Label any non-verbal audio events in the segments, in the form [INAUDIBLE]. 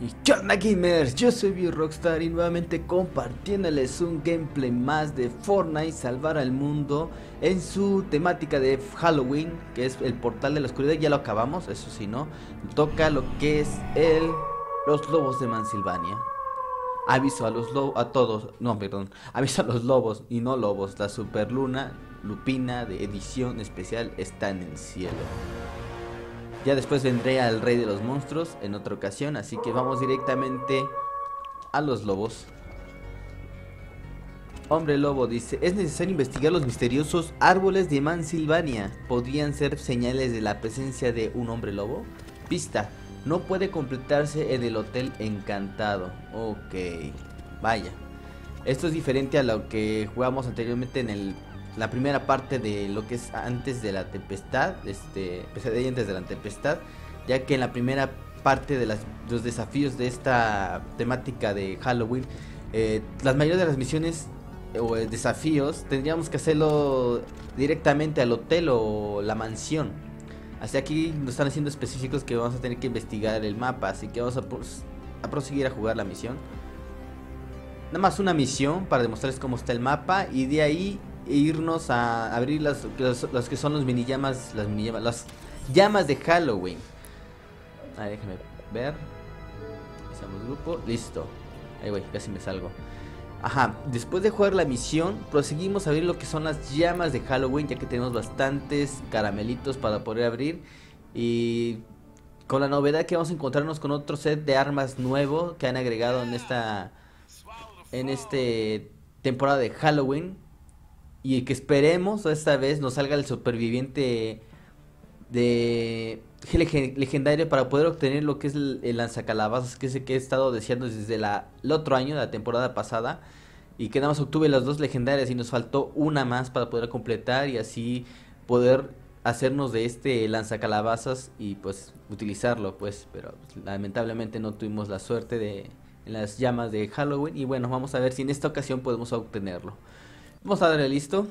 Y qué onda yo soy Rockstar y nuevamente compartiéndoles un gameplay más de Fortnite Salvar al Mundo en su temática de Halloween, que es el portal de la oscuridad, ya lo acabamos, eso sí, ¿no? Toca lo que es el Los Lobos de Mansilvania. Aviso a los lobos, a todos, no, perdón, [LAUGHS] aviso a los lobos y no lobos, la superluna lupina de edición especial está en el cielo. Ya después vendré al rey de los monstruos en otra ocasión, así que vamos directamente a los lobos. Hombre lobo dice, es necesario investigar los misteriosos árboles de Mansilvania. ¿Podrían ser señales de la presencia de un hombre lobo? Pista, no puede completarse en el hotel encantado. Ok, vaya. Esto es diferente a lo que jugamos anteriormente en el la primera parte de lo que es antes de la tempestad, este, pesadilla antes de la tempestad, ya que en la primera parte de los desafíos de esta temática de Halloween, eh, las mayoría de las misiones o eh, desafíos tendríamos que hacerlo directamente al hotel o la mansión. Así aquí nos están haciendo específicos que vamos a tener que investigar el mapa, así que vamos a, a proseguir a jugar la misión. Nada más una misión para demostrarles cómo está el mapa y de ahí irnos a abrir las, las, que son los mini llamas, las mini llamas, las llamas de Halloween. A déjame ver. Empezamos grupo, listo. Ahí voy, casi me salgo. Ajá, después de jugar la misión, proseguimos a abrir lo que son las llamas de Halloween, ya que tenemos bastantes caramelitos para poder abrir. Y con la novedad que vamos a encontrarnos con otro set de armas nuevo que han agregado en esta en este temporada de Halloween y que esperemos esta vez nos salga el superviviente de legendario para poder obtener lo que es el, lanzacalabazas que es el que he estado deseando desde la, el otro año, la temporada pasada. Y que nada más obtuve las dos legendarias y nos faltó una más para poder completar y así poder hacernos de este lanzacalabazas y pues utilizarlo pues. Pero lamentablemente no tuvimos la suerte de en las llamas de Halloween y bueno, vamos a ver si en esta ocasión podemos obtenerlo. Vamos a darle listo.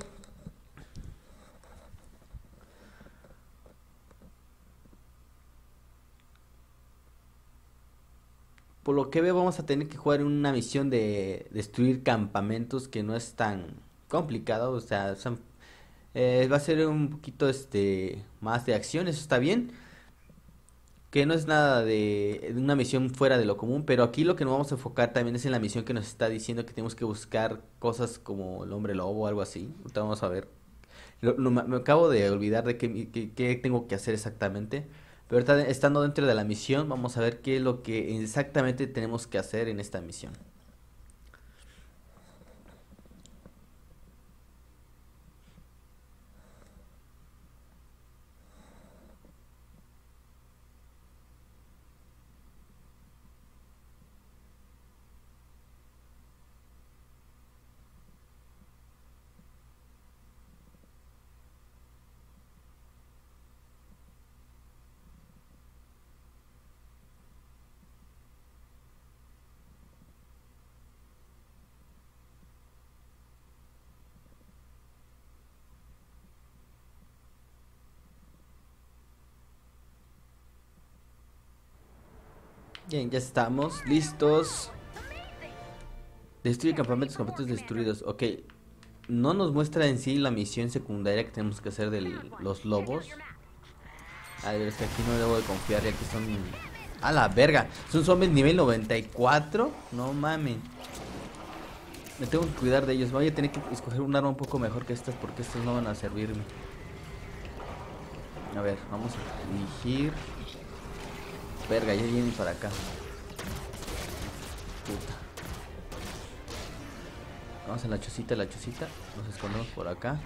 Por lo que veo vamos a tener que jugar una misión de destruir campamentos que no es tan complicado. O sea, eh, va a ser un poquito este más de acción, eso está bien que no es nada de, una misión fuera de lo común, pero aquí lo que nos vamos a enfocar también es en la misión que nos está diciendo que tenemos que buscar cosas como el hombre lobo o algo así. Ahorita vamos a ver. me acabo de olvidar de qué, qué, tengo que hacer exactamente. Pero estando dentro de la misión, vamos a ver qué es lo que exactamente tenemos que hacer en esta misión. Bien, ya estamos listos. Destruye campamentos completos destruidos. Ok. No nos muestra en sí la misión secundaria que tenemos que hacer de los lobos. A ver, es que aquí no debo de confiar ya que son... A la verga. Son zombies nivel 94. No mames. Me tengo que cuidar de ellos. Voy a tener que escoger un arma un poco mejor que estas porque estos no van a servirme. A ver, vamos a elegir. Verga, ya vienen para acá. Puta. Vamos a la chocita, la chocita. Nos escondemos por acá.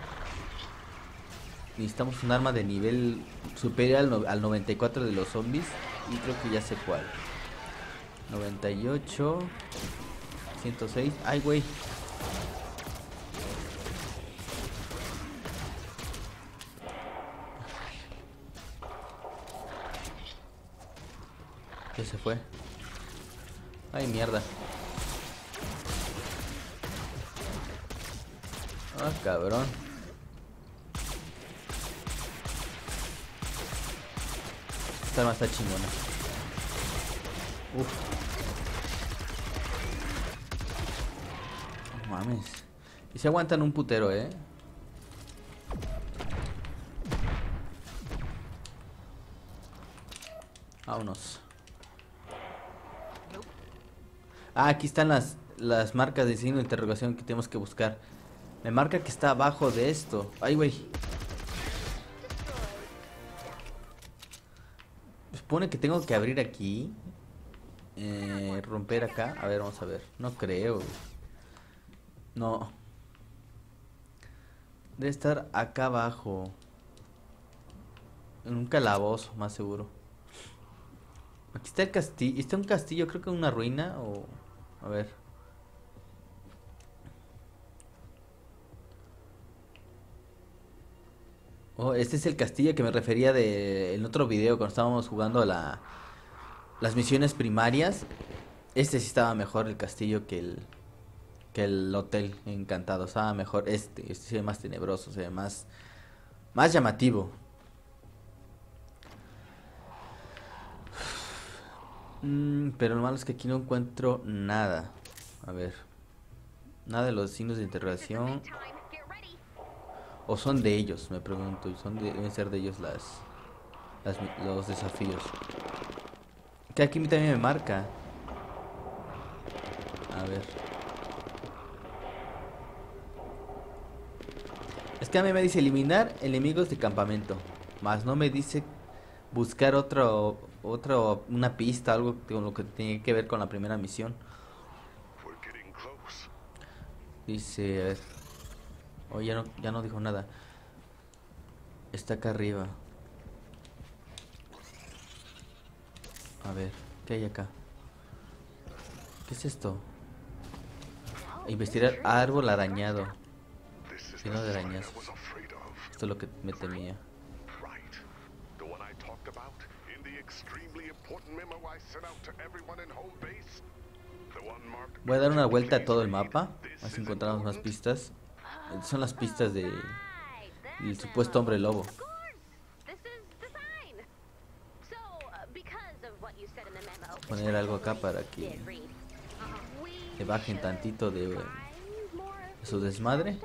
Necesitamos un arma de nivel superior al, al 94 de los zombies. Y creo que ya sé cuál. 98. 106. Ay, güey. se fue. Ay, mierda. Ah, cabrón. Esta arma está chingona. Uf. No mames. Y se aguantan un putero, eh. Vámonos. Ah, aquí están las, las marcas de signo de interrogación que tenemos que buscar. Me marca que está abajo de esto. Ay, güey. Supone que tengo que abrir aquí. Eh, romper acá. A ver, vamos a ver. No creo. No. Debe estar acá abajo. En un calabozo, más seguro. Aquí está el castillo. ¿Está un castillo? Creo que una ruina o... A ver. Oh, este es el castillo que me refería de en otro video cuando estábamos jugando la las misiones primarias. Este sí estaba mejor el castillo que el que el hotel encantado. Estaba mejor este, este se ve más tenebroso, se ve más más llamativo. Mm, pero lo malo es que aquí no encuentro nada. A ver. Nada de los signos de interrogación. O son de ellos, me pregunto. Son deben ser de ellos las, los desafíos. Que aquí también me marca. A ver. Es que a mí me dice eliminar enemigos de campamento. Más no me dice buscar otro, otro, una pista, algo con lo que tiene que ver con la primera misión. Dice, a ver. Oh, ya no, ya no dijo nada. Está acá arriba. A ver, ¿qué hay acá? ¿Qué es esto? Investigar árbol arañado. Lleno de arañas. Esto es lo que me temía. Voy a dar una vuelta a todo el mapa. Así encontramos más pistas. Son las pistas de el supuesto hombre lobo. Poner algo acá para que le bajen tantito de, su desmadre.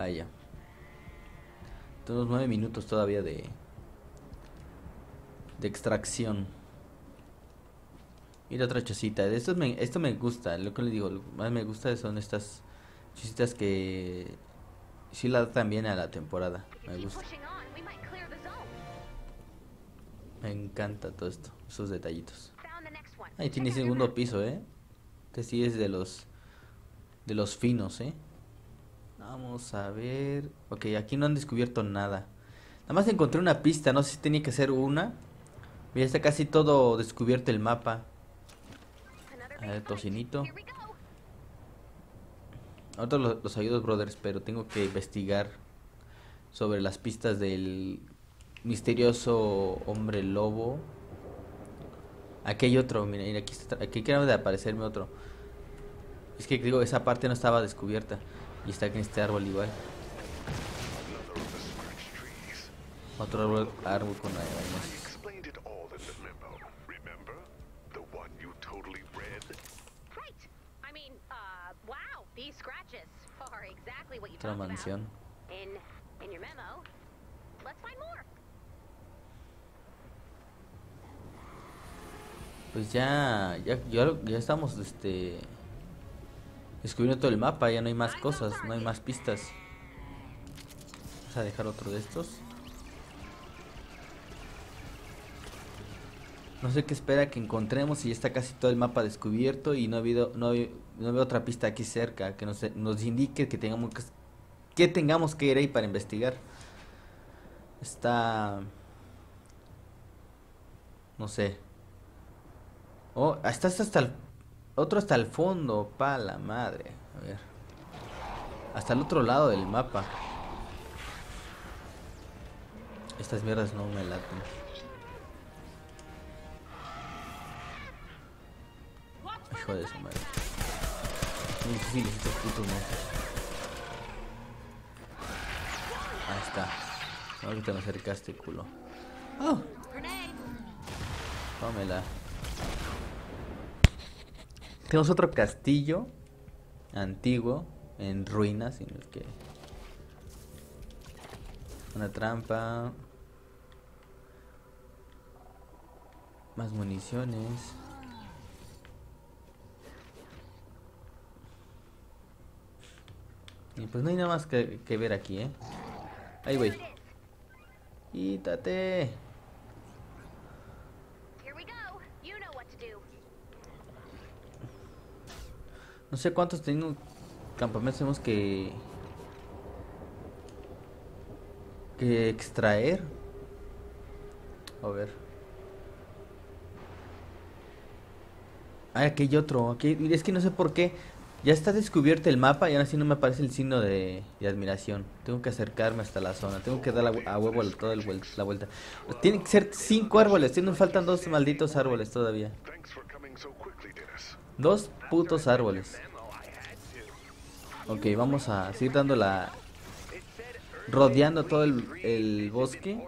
Vaya. Tenemos nueve minutos todavía de, de extracción. Mira otra chocita. Esto me, esto me gusta. Lo que le digo, lo más me gusta son estas chocitas que sí la dan bien a la temporada. Me gusta. Me encanta todo esto, esos detallitos. Ahí tiene segundo piso, ¿eh? Este sí es de los de los finos, ¿eh? Vamos a ver. Ok, aquí no han descubierto nada. Nada más encontré una pista, no sé si tenía que ser una Mira, está casi todo descubierto el mapa. A ver, tocinito. Ahorita los, los brothers, pero tengo que investigar sobre las pistas del misterioso hombre lobo. Aquí hay otro, mira, aquí, está, aquí de aparecerme otro. Es que digo, esa parte no estaba descubierta. Y está aquí en este árbol igual. Otro árbol, árbol con arañas. Otra mansión. Pues ya, ya, ya, ya estamos, este, descubriendo todo el mapa, ya no hay más cosas, no hay más pistas. Vamos a dejar otro de estos. No sé qué espera que encontremos y ya está casi todo el mapa descubierto y no ha habido, no, no veo otra pista aquí cerca que nos, indique que tengamos que, que tengamos que ir ahí para investigar. Está no sé. Oh, está hasta el otro hasta el fondo, pa la madre. A ver. Hasta el otro lado del mapa. Estas mierdas no me laten. Hijo de su madre. Muy difícil estos putos monstruos. Ahí está. Ahorita me acercaste, culo. Oh. Tómela. Tenemos otro castillo antiguo en ruinas en el que una trampa más municiones. Y pues no hay nada más que, ver aquí eh ahí voy. Quítate No sé cuántos tengo campamentos tenemos que que extraer. A ver. Ah, aquí hay otro. Es que no sé por qué. Ya está descubierto el mapa y ahora sí no me aparece el signo de, admiración. Tengo que acercarme hasta la zona. Tengo que dar a, huevo toda la vuelta. Tienen que ser cinco árboles. Tienen, faltan dos malditos árboles todavía. Dos putos árboles. Ok, vamos a seguir dando la... Rodeando todo el, bosque.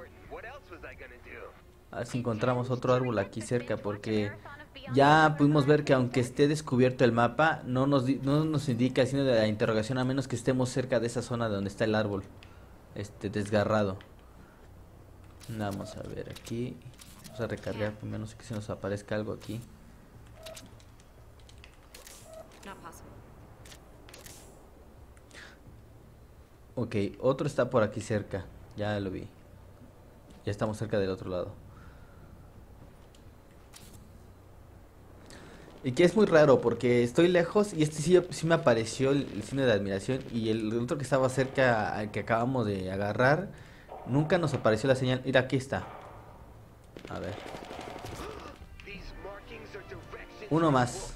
A ver si encontramos otro árbol aquí cerca porque ya pudimos ver que aunque esté descubierto el mapa, no nos, no nos indica el de la interrogación a menos que estemos cerca de esa zona donde está el árbol este desgarrado. Vamos a ver aquí. Vamos a recargar primero, no sé que se nos aparezca algo aquí. Ok, otro está por aquí cerca. Ya lo vi. Ya estamos cerca del otro lado. Y que es muy raro porque estoy lejos y este sí, sí me apareció el, signo de admiración y el otro que estaba cerca al que acabamos de agarrar nunca nos apareció la señal. Mira, aquí está. A ver. Uno más.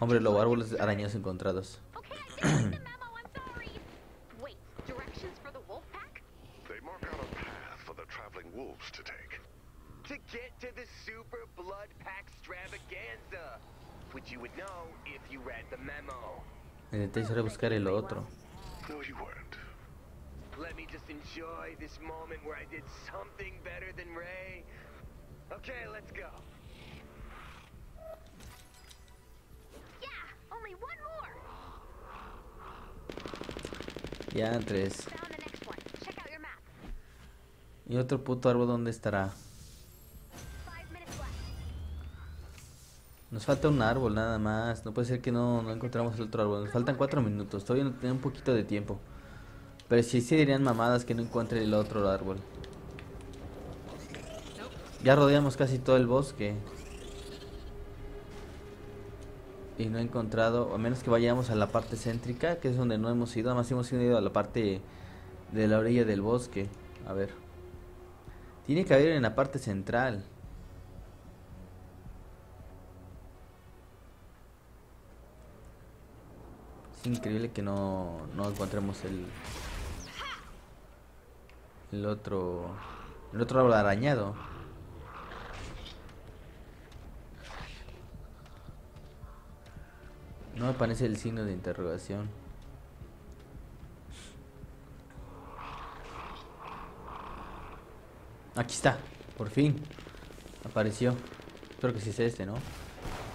Hombre lobo, árboles arañados encontrados. [CLEARS THROAT] you would know if you read the memo. Intenté buscar el otro. No, you weren't. Let me just enjoy this moment where I did something better than Ray. Okay, let's go. Yeah, only one more. Ya tres. Y otro puto árbol, ¿dónde estará? Nos falta un árbol nada más. No puede ser que no, no encontramos el otro árbol. Nos faltan cuatro minutos. Todavía no tenemos un poquito de tiempo. Pero sí se dirían mamadas que no encuentre el otro árbol. Ya rodeamos casi todo el bosque. Y no he encontrado, a menos que vayamos a la parte céntrica, que es donde no hemos ido. Además hemos ido a la parte de la orilla del bosque. A ver. Tiene que haber en la parte central. Increíble que no, no encontremos el el otro el otro árbol arañado. No aparece el signo de interrogación. Aquí está, por fin. Apareció. Espero que sí sea este, ¿no?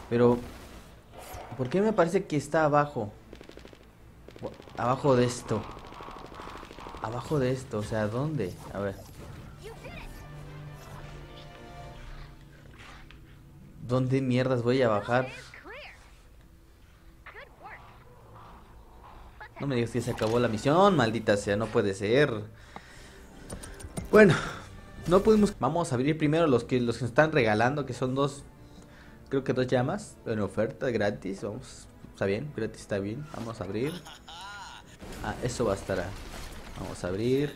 Pero, ¿por qué me parece que está abajo? Abajo de esto. Abajo de esto, o sea, ¿dónde? A ver. ¿Dónde mierdas voy a bajar? No me digas que se acabó la misión, maldita sea, no puede ser. Bueno, no pudimos... Vamos a abrir primero los que los que nos están regalando, que son dos... Creo que dos llamas en oferta gratis. Vamos, está bien, gratis está bien. Vamos a abrir. Ah, eso bastará. Vamos a abrir.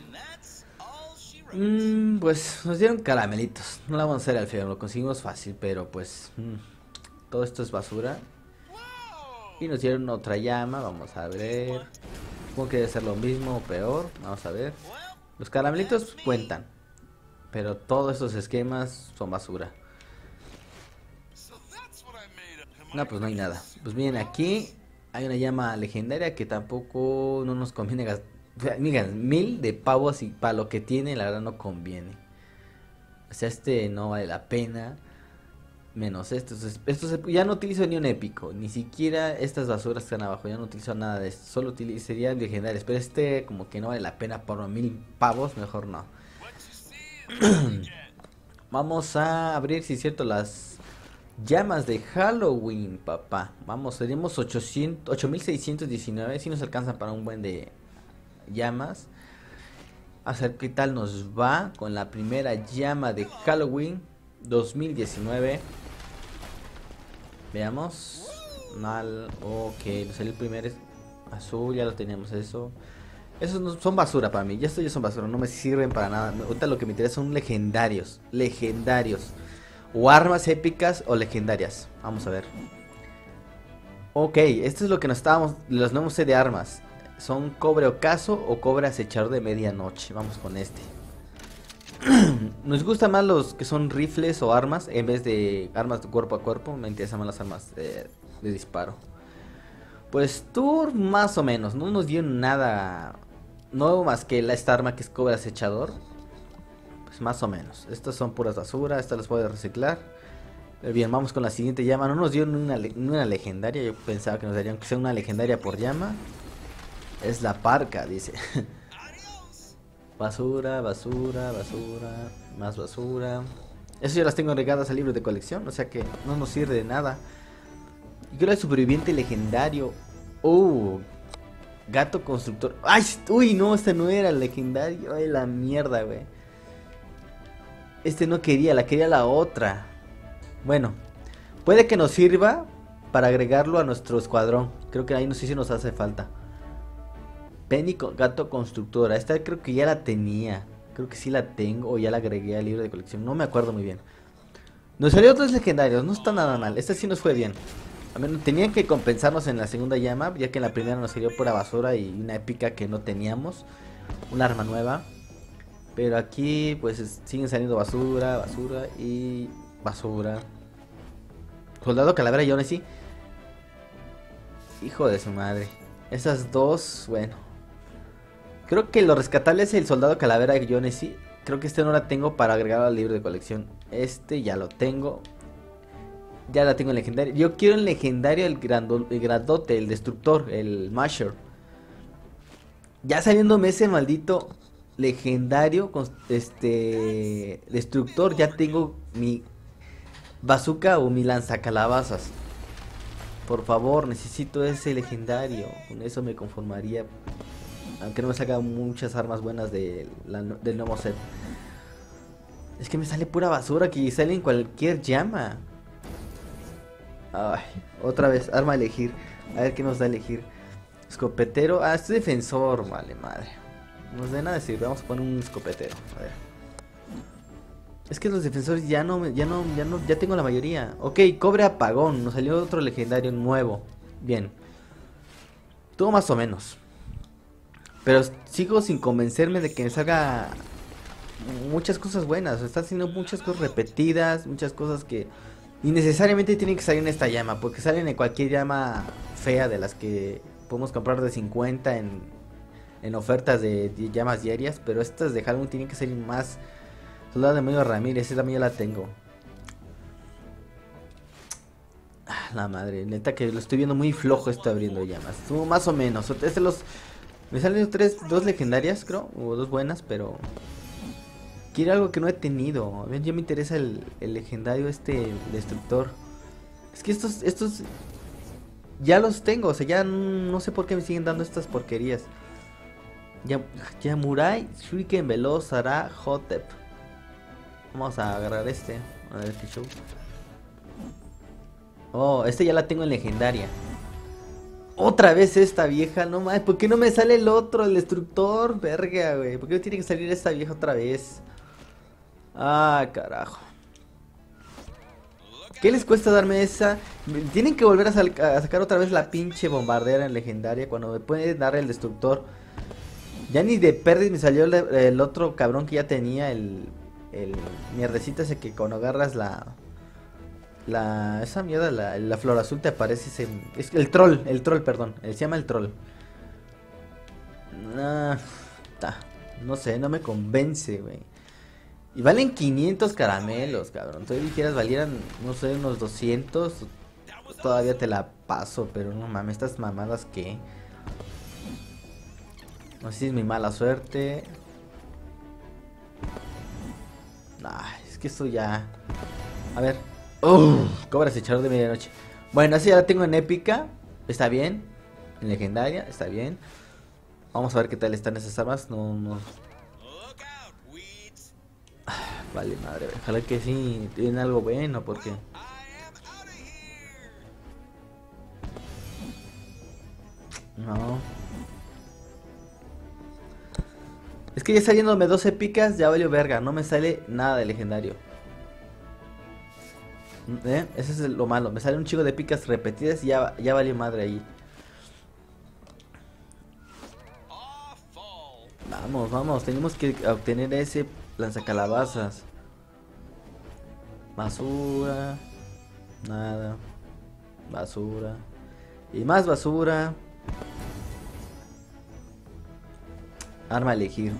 Mm, pues nos dieron caramelitos. No la vamos a hacer al feo, lo conseguimos fácil, pero pues mm, todo esto es basura. Y nos dieron otra llama, vamos a ver. Supongo que debe ser lo mismo o peor, vamos a ver. Los caramelitos cuentan, pero todos estos esquemas son basura. No, pues no hay nada. Pues miren aquí hay una llama legendaria que tampoco no nos conviene gastar. mil de pavos y para lo que tiene, la verdad no conviene. O sea, este no vale la pena. Menos estos. Estos ya no utilizo ni un épico. Ni siquiera estas basuras que están abajo. Ya no utilizo nada de esto. Solo utilizaría legendarios. Pero este como que no vale la pena por mil pavos. Mejor no. [CLEARS THROAT] Vamos a abrir, si es cierto, las llamas de Halloween, papá. Vamos, tenemos 800, 8619. Si nos alcanza para un buen de llamas. A ver qué tal nos va con la primera llama de Halloween 2019. Veamos. Mal. Ok, nos salió el primer azul. Ya lo teníamos eso. Esos son basura para mí. Ya estos ya son basura. No me sirven para nada. Ahorita lo que me interesa son legendarios. Legendarios. O armas épicas o legendarias. Vamos a ver. Ok, esto es lo que nos estábamos. Los nuevos de armas. Son cobre ocaso o cobre acechador de medianoche. Vamos con este. [CLEARS THROAT] Nos gustan más los que son rifles o armas en vez de armas de cuerpo a cuerpo. Me interesan más las armas de, disparo. Pues Tour más o menos. No nos dio nada nuevo más que esta arma que es cobre acechador. Más o menos. Estas son puras basura. Estas las puedo reciclar. Eh, bien, vamos con la siguiente llama. No nos dio ni una, una legendaria. Yo pensaba que nos darían que sea una legendaria por llama. Es la parca, dice. [LAUGHS] basura, basura, basura, más basura. Eso ya las tengo regadas al libro de colección, o sea que no nos sirve de nada. Y creo el superviviente legendario. Uh, gato constructor. ¡Ay! Uy, no, este no era legendario. Ay, la mierda, güey. Este no quería, la quería la otra. Bueno, puede que nos sirva para agregarlo a nuestro escuadrón. Creo que ahí no sé si nos hace falta. Penny Gato Constructora. Esta creo que ya la tenía. Creo que sí la tengo o ya la agregué al libro de colección. No me acuerdo muy bien. Nos salió otros legendarios. No está nada mal. Esta sí nos fue bien. A menos tenían que compensarnos en la segunda llama. Ya que en la primera nos salió pura basura y una épica que no teníamos. Un arma nueva. Pero aquí pues siguen saliendo basura, basura y basura. Soldado Calavera y. Hijo de su madre. Esas dos, bueno. Creo que lo rescatable es el soldado calavera de Jonesy. Creo que este no la tengo para agregar al libro de colección. Este ya lo tengo. Ya la tengo en legendario. Yo quiero en legendario el, el grandote, el destructor, el masher. Ya saliéndome ese maldito legendario este destructor, ya tengo mi bazooka o mi lanzacalabazas. Por favor, necesito ese legendario. Con eso me conformaría aunque no me saca muchas armas buenas de del nuevo set. Es que me sale pura basura que sale en cualquier llama. Ay, otra vez, arma a elegir. A ver qué nos da a elegir. Escopetero. Ah, este defensor. Vale, madre. Nos de nada decir. Vamos a poner un escopetero. A ver. Es que los defensores ya no, ya no, ya no, ya tengo la mayoría. Ok, cobre apagón. Nos salió otro legendario nuevo. Bien. Todo más o menos. Pero sigo sin convencerme de que me salga muchas cosas buenas. Está haciendo muchas cosas repetidas, muchas cosas que innecesariamente tienen que salir en esta llama. Porque salen en cualquier llama fea de las que podemos comprar de 50 en, en ofertas de, llamas diarias. Pero estas de Halloween tienen que salir más. Soldado de medio Ramírez, esa mía la tengo. Ah, la madre, neta que lo estoy viendo muy flojo esto abriendo llamas. Más o menos. Me salen tres, dos legendarias, creo, o dos buenas, pero quiero algo que no he tenido. A ver, ya me interesa el, legendario este destructor. Es que estos, estos ya los tengo, o sea, ya no sé por qué me siguen dando estas porquerías. Ya, Yamurai, Shuriken Veloz, Sara, Hotep. Vamos a agarrar este. A ver qué show. Oh, este ya la tengo en legendaria. Otra vez esta vieja, no mames, ¿por qué no me sale el otro, el destructor? Verga, güey, ¿por qué tiene que salir esta vieja otra vez? Ah, carajo. ¿Qué les cuesta darme esa? Tienen que volver a, sacar otra vez la pinche bombardera en legendaria cuando me pueden dar el destructor. Ya ni de pérdida me salió el, otro cabrón que ya tenía, el, el mierdecito ese que cuando agarras la la esa mierda, la, la flor azul te aparece ese, es el troll, el troll, perdón, se llama el troll. no sé, no me convence, güey. Y valen 500 caramelos, cabrón. Tú dijeras valieran, no sé, unos 200. Todavía te la paso, pero no mames, estas mamadas que... No sé si es mi mala suerte. Ay, es que esto ya... A ver. Cobras echador de medianoche. Bueno, así ya la tengo en épica. Está bien. En legendaria, está bien. Vamos a ver qué tal están esas armas. No, no. Vale, madre. Ojalá que sí tienen algo bueno, porque. No. Es que ya saliéndome 12 picas, ya valió verga. No me sale nada de legendario. ¿Eh? Eso es lo malo. Me sale un chico de picas repetidas y ya, valió madre ahí. Vamos, vamos. Tenemos que obtener ese lanzacalabazas. Basura. Nada. Basura. Y más basura. Arma elegir.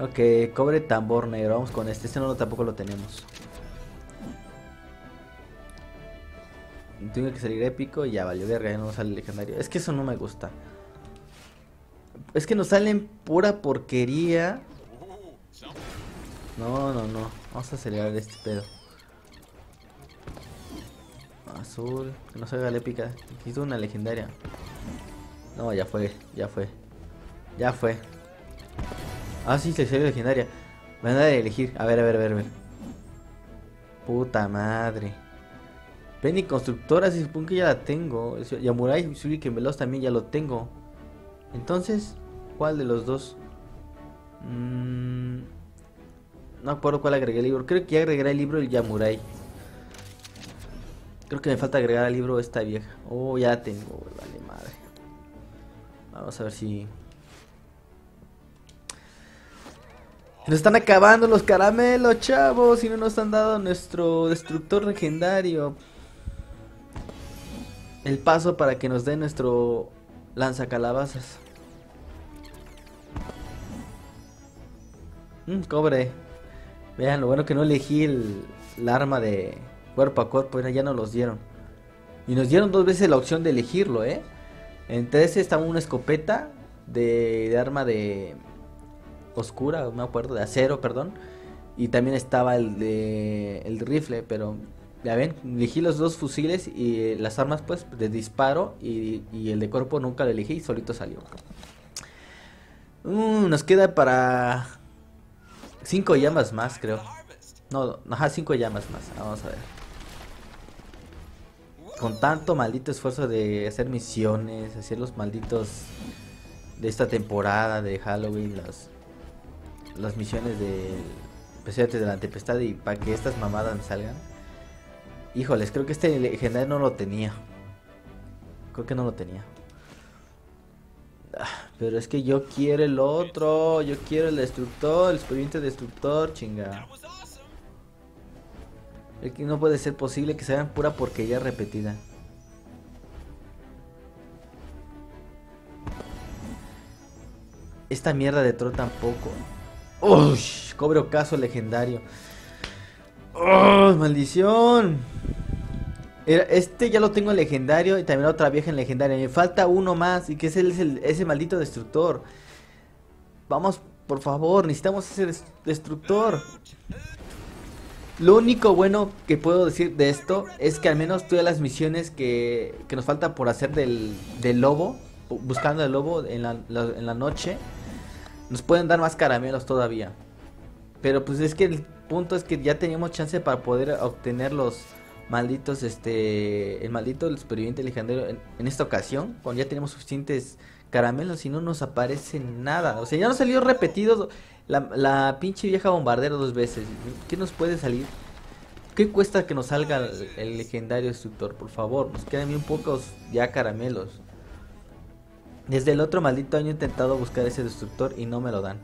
Ok, cobre tambor negro. Vamos con este. Este no tampoco lo tenemos. Tengo que salir épico y ya valió verga, ya no sale legendario. Es que eso no me gusta. Es que nos salen pura porquería. No, no, no. Vamos a acelerar este pedo. Azul. Que no salga la épica. Necesito una legendaria. No, ya fue, ya fue. Ya fue. Ah, sí, se salió legendaria. Me van a elegir. A ver, a ver, a ver, a ver. Puta madre. Penny Constructora, si supongo que ya la tengo. Yamurai que Veloz también ya lo tengo. Entonces, ¿cuál de los dos? Mm, no acuerdo cuál agregué el libro. Creo que ya agregué el libro el Yamurai. Creo que me falta agregar al libro esta vieja. Oh, ya tengo, vale madre. Vamos a ver si Nos están acabando los caramelos, chavos. Y no nos han dado nuestro destructor legendario. El paso para que nos dé nuestro lanzacalabazas. Mmm, cobre. Vean, lo bueno que no elegí el, arma de cuerpo a cuerpo. Ya no los dieron. Y nos dieron dos veces la opción de elegirlo, ¿eh? Entre ese estaba una escopeta de arma de oscura, me acuerdo, de acero, perdón. Y también estaba el de el rifle, pero ya ven, elegí los dos fusiles y eh, las armas pues de disparo y, el de cuerpo nunca lo elegí y solito salió. Uh, nos queda para cinco llamas más, creo. No, ajá, cinco llamas más. Vamos a ver. Con tanto maldito esfuerzo de hacer misiones, hacer los malditos de esta temporada de Halloween, los las misiones de Presidente de la Tempestad y para que estas mamadas me salgan. Híjoles, creo que este legendario no lo tenía. Creo que no lo tenía. Ah, pero es que yo quiero el otro. Yo quiero el destructor, el experiente destructor, chinga. Es que no puede ser posible que se hagan pura porquería repetida. Esta mierda de troll tampoco. Uy, cobre ocaso legendario. ¡Oh, maldición! Este ya lo tengo en legendario y también otra vieja en legendaria. Me falta uno más y que es el, ese maldito destructor. Vamos, por favor, necesitamos ese destructor. Lo único bueno que puedo decir de esto es que al menos todas las misiones que, que nos falta por hacer del, del lobo, buscando el lobo en la, en la noche, nos pueden dar más caramelos todavía. Pero pues es que el punto es que ya teníamos chance para poder obtener los malditos, este, el maldito el superviviente legendario en, esta ocasión, cuando ya tenemos suficientes caramelos y no nos aparece nada. O sea, ya nos salió repetido la, la pinche vieja bombardero dos veces. ¿Qué nos puede salir? ¿Qué cuesta que nos salga el, el legendario destructor? Por favor, nos quedan bien pocos ya caramelos. Desde el otro maldito año he intentado buscar ese destructor y no me lo dan.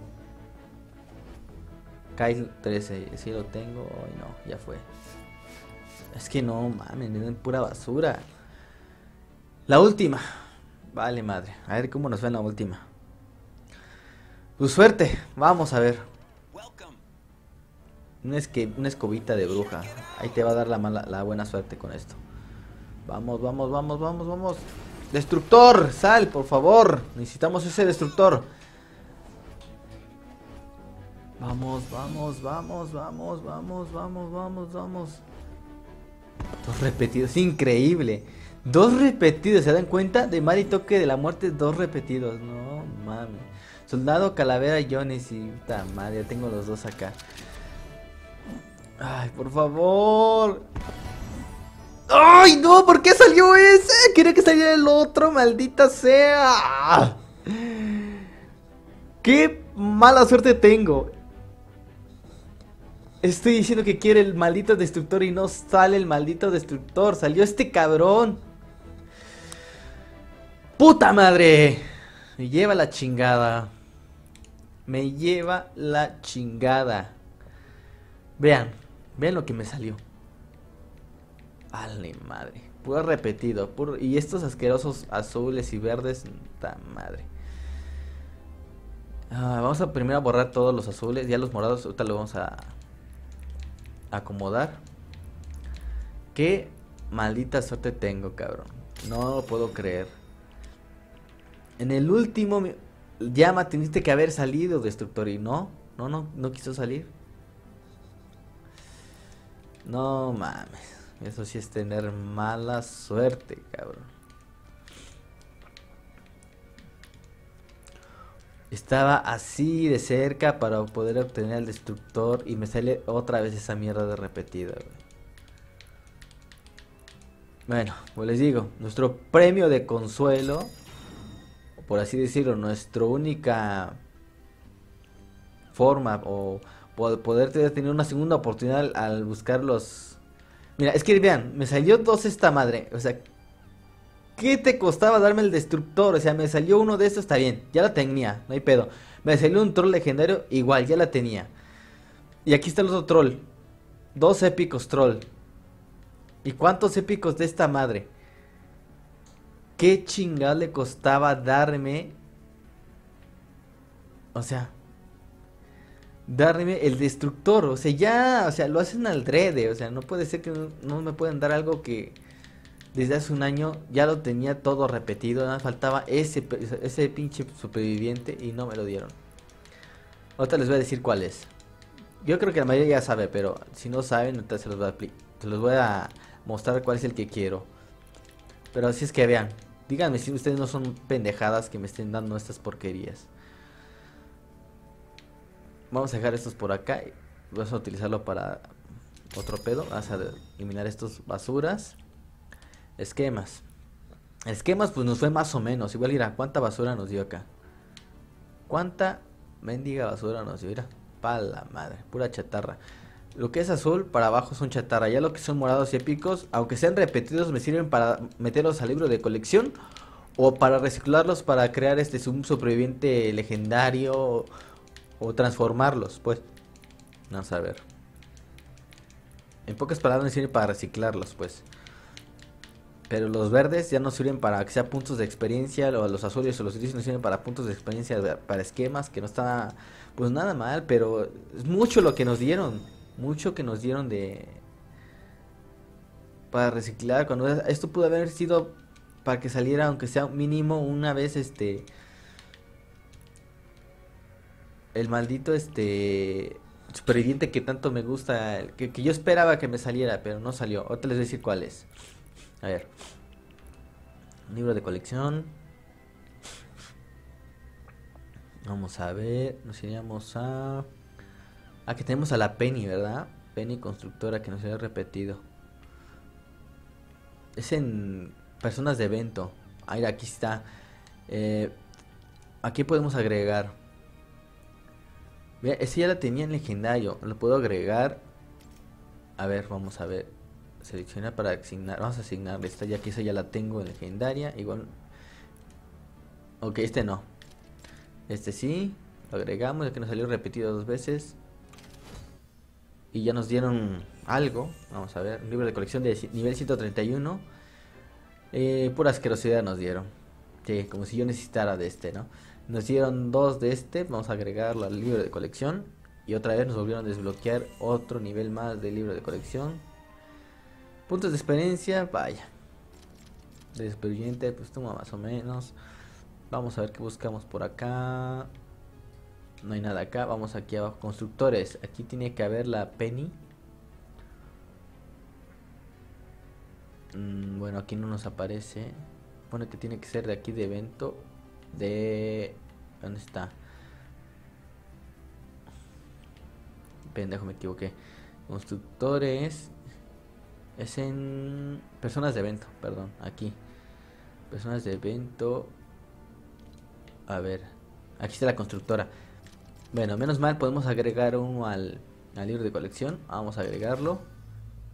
Kyle 13, si lo tengo, y no, ya fue. Es que no, mames, me pura basura. La última. Vale, madre. A ver cómo nos va en la última. Pues suerte, vamos a ver. Una, una escobita de bruja. Ahí te va a dar la, mala, la buena suerte con esto. Vamos, vamos, vamos, vamos, vamos. Destructor, sal, por favor. Necesitamos ese destructor. Vamos, vamos, vamos, vamos, vamos, vamos, vamos, vamos. Dos repetidos, increíble. Dos repetidos, ¿se dan cuenta? De mal y toque de la muerte, dos repetidos. No mames. Soldado, calavera, Jones y puta madre, tengo los dos acá. Ay, por favor. ¡Ay, no! ¿Por qué salió ese? Quería que saliera el otro, maldita sea. ¡Qué mala suerte tengo! Estoy diciendo que quiere el maldito destructor y no sale el maldito destructor. Salió este cabrón. ¡Puta madre! Me lleva la chingada. Me lleva la chingada. Vean, vean lo que me salió. Vale, madre. Puro repetido. Y estos asquerosos azules y verdes. Puta madre. Ah, vamos a primero a borrar todos los azules. Ya los morados ahorita lo vamos a acomodar. Qué maldita suerte tengo, cabrón. No lo puedo creer. En el último llama teniste que haber salido, Destructor. Y no, no, no, no quiso salir. No mames. Eso sí es tener mala suerte, cabrón. Estaba así de cerca para poder obtener el destructor y me sale otra vez esa mierda de repetida, Bueno, pues les digo, nuestro premio de consuelo por así decirlo, nuestra única forma o poder tener una segunda oportunidad al buscar los... Mira, es que vean, me salió dos esta madre, o sea, ¿qué te costaba darme el destructor? O sea, me salió uno de estos, está bien, ya la tenía, no hay pedo. Me salió un troll legendario, igual, ya la tenía. Y aquí está el otro troll, dos épicos troll. ¿Y cuántos épicos de esta madre? ¿Qué chingada le costaba darme? O sea, darme el destructor. O sea, ya, o sea, lo hacen al drede. O sea, no puede ser que no, me puedan dar algo que desde hace un año ya lo tenía todo repetido. Nada faltaba ese, ese pinche superviviente y no me lo dieron. Ahorita les voy a decir cuál es. Yo creo que la mayoría ya sabe, pero si no saben, ahorita se los voy a, se los voy a mostrar cuál es el que quiero. Pero así es que vean. Díganme si ustedes no son pendejadas que me estén dando estas porquerías. Vamos a dejar estos por acá. Vamos a utilizarlo para otro pedo. Vamos a eliminar estos basuras. Esquemas. Esquemas pues nos fue más o menos. Igual mira, ¿cuánta basura nos dio acá? ¿Cuánta mendiga basura nos dio? Mira, pa la madre, pura chatarra. Lo que es azul para abajo son chatarra. Ya lo que son morados y épicos, aunque sean repetidos, me sirven para meterlos al libro de colección. O para reciclarlos para crear este un sobreviviente legendario. O, transformarlos, pues. Vamos a ver. En pocas palabras me sirven para reciclarlos, pues. Pero los verdes ya no sirven para que sea puntos de experiencia. O los azules o los grises no sirven para puntos de experiencia, para esquemas, que no está pues nada mal. Pero es mucho lo que nos dieron mucho que nos dieron de para reciclar cuando esto pudo haber sido para que saliera aunque sea mínimo una vez este el maldito este superviviente que tanto me gusta que, yo esperaba que me saliera pero no salió ahorita les voy a decir cuál es a ver libro de colección vamos a ver nos iríamos a Aquí tenemos a la Penny, ¿verdad? Penny constructora que nos había repetido. Es en personas de evento. Ahí aquí está. Eh, aquí podemos agregar. Ese ya la tenía en legendario. Lo puedo agregar. A ver, vamos a ver. Seleccionar para asignar. Vamos a asignar esta ya que esa ya la tengo en legendaria. Igual. Ok, este no. Este sí. Lo agregamos ya que nos salió repetido dos veces y ya nos dieron algo. Vamos a ver, un libro de colección de nivel 131. Eh, pura asquerosidad nos dieron. Sí, como si yo necesitara de este, ¿no? Nos dieron dos de este. Vamos a agregarlo al libro de colección. Y otra vez nos volvieron a desbloquear otro nivel más del libro de colección. Puntos de experiencia, vaya. De expediente, pues toma más o menos. Vamos a ver qué buscamos por acá. No hay nada acá. Vamos aquí abajo. Constructores. Aquí tiene que haber la Penny. Mm, bueno, aquí no nos aparece. Pone que tiene que ser de aquí de evento. De... ¿Dónde está? Pendejo, me equivoqué. Constructores. Es en personas de evento, perdón, aquí. Personas de evento. A ver, aquí está la constructora. Bueno, menos mal podemos agregar uno al, libro de colección. Vamos a agregarlo.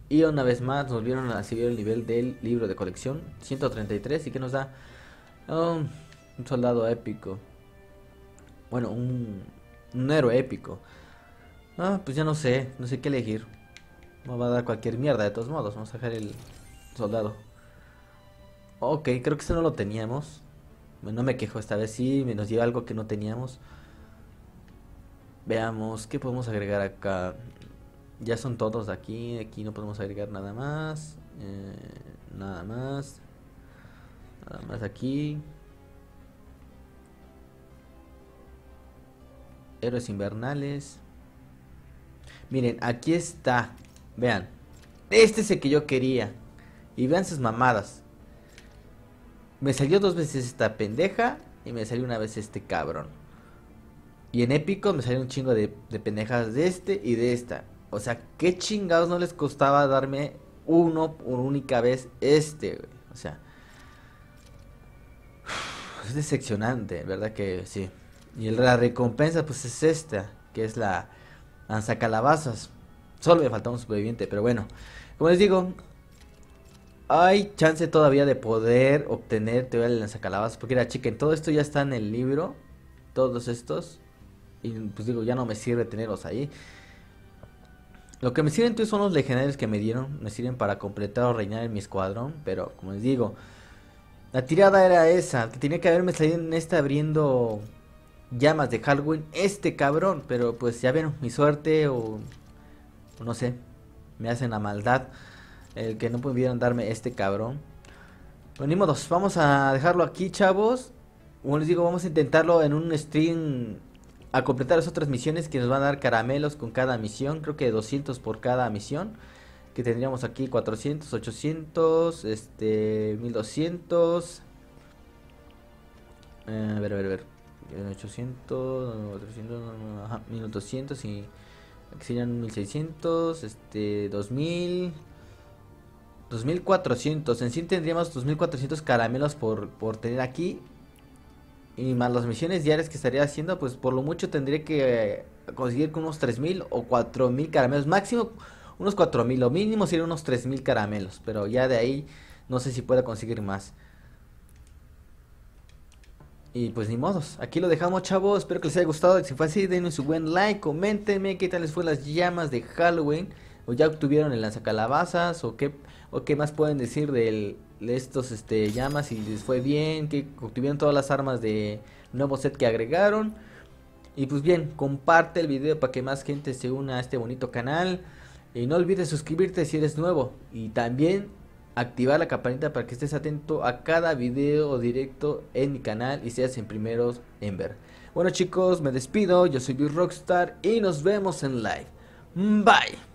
Y una vez más nos volvieron a subir el nivel del libro de colección. 133 y que nos da oh, un soldado épico. Bueno, un, un héroe épico. Ah, pues ya no sé, no sé qué elegir. No va a dar cualquier mierda de todos modos. Vamos a dejar el soldado. Ok, creo que este no lo teníamos. No me quejo esta vez, sí, nos dio algo que no teníamos. Veamos, ¿qué podemos agregar acá? Ya son todos aquí, aquí no podemos agregar nada más. Eh, nada más. Nada más aquí. Héroes invernales. Miren, aquí está. Vean. Este es el que yo quería. Y vean sus mamadas. Me salió dos veces esta pendeja. Y me salió una vez este cabrón. Y en épico me salió un chingo de, de pendejas de este y de esta. O sea, ¿qué chingados no les costaba darme uno por única vez este, O sea. [SIGHS] Es decepcionante, ¿verdad que sí? Y la recompensa pues es esta, que es la calabazas Solo me falta un superviviente, pero bueno. Como les digo, hay chance todavía de poder obtener teoría de lanzacalabazas. Porque era chicken, todo esto ya está en el libro. Todos estos. Y pues digo, ya no me sirve tenerlos ahí. Lo que me sirven son los legendarios que me dieron. Me sirven para completar o reinar en mi escuadrón. Pero como les digo, la tirada era esa. Que tenía que haberme salido en esta abriendo llamas de Halloween. Este cabrón. Pero pues ya vieron, mi suerte o no sé, me hacen la maldad el que no pudieron darme este cabrón. Pero ni modos, vamos a dejarlo aquí, chavos. Como les digo, vamos a intentarlo en un stream a completar las otras misiones que nos van a dar caramelos con cada misión. Creo que 200 por cada misión. Que tendríamos aquí 400, 800, este, 1200. Eh, a ver, a ver, a ver. 800, 400, ajá, 1200 y Aquí serían 1600, este, 2000, 2400. En sí tendríamos 2400 caramelos por, por tener aquí. Y más las misiones diarias que estaría haciendo, pues por lo mucho tendría que conseguir con unos 3000 o 4000 caramelos. Máximo unos 4000, lo mínimo serían unos 3000 caramelos. Pero ya de ahí no sé si pueda conseguir más. Y pues ni modos, aquí lo dejamos chavos, espero que les haya gustado, si fue así denme su buen like, coméntenme qué tal les fue las llamas de Halloween, o ya obtuvieron el lanzacalabazas, o qué, o qué más pueden decir de estos este, llamas, si les fue bien, que obtuvieron todas las armas de nuevo set que agregaron. Y pues bien, comparte el video para que más gente se una a este bonito canal. Y no olvides suscribirte si eres nuevo. Y también activar la campanita para que estés atento a cada video directo en mi canal y seas en primeros en ver. Bueno chicos, me despido, yo soy Bill Rockstar y nos vemos en live. Bye.